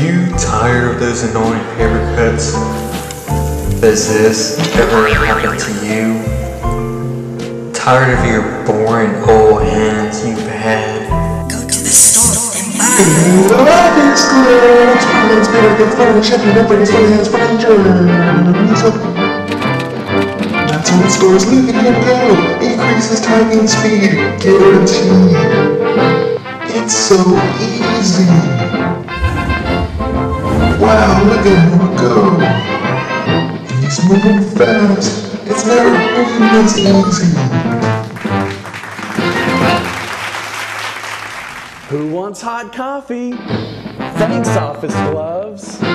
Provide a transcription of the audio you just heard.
you tired of those annoying paper cuts? Does this ever happen to you? Tired of your boring old hands you've had? Go to the store and buy. Life is good. Let's get it, get funny, shit, and everything's funny as funny germs. That's when stores living and go. Increases time and speed, guaranteed. It's so easy. Go. He's moving fast. It's never been easy. Who wants hot coffee? Thanks, office gloves.